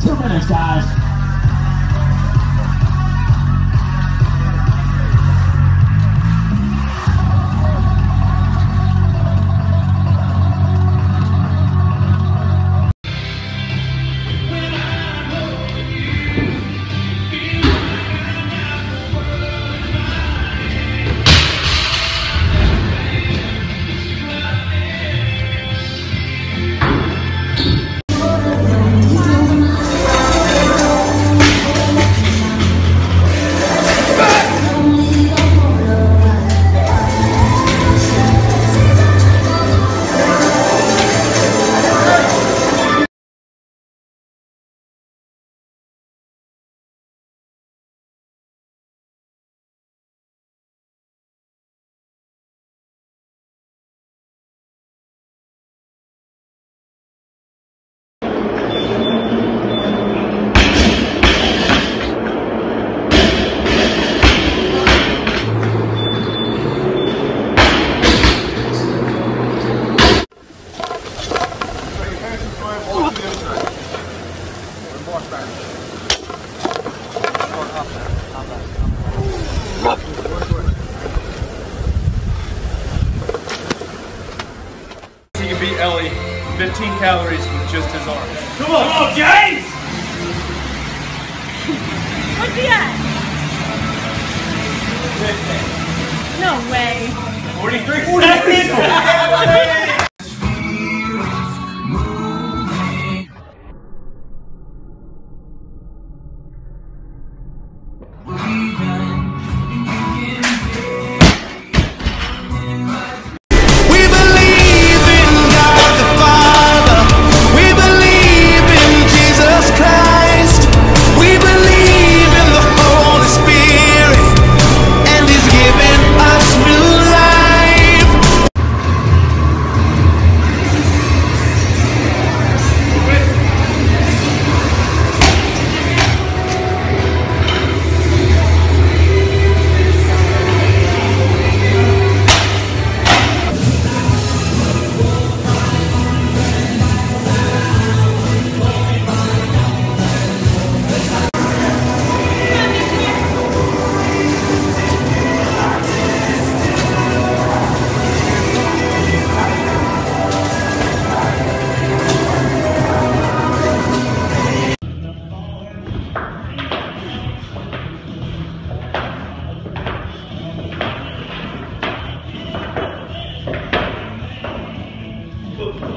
Two minutes, guys. He can beat Ellie 15 calories with just his arm. Come on, come on, James! What's he at? No way. 43 seconds!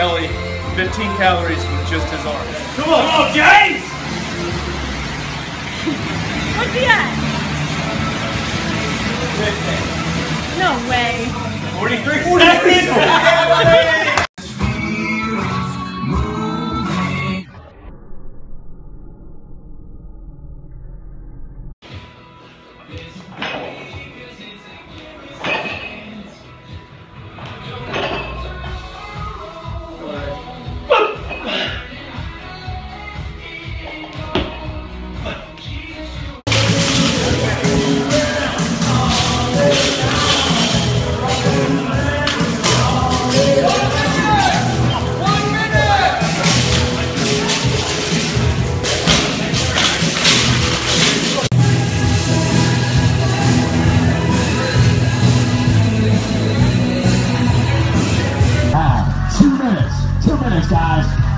Ellie 15 calories with just his arm. Come on, come on, James! What's he at? 15. No way. 43 seconds! guys.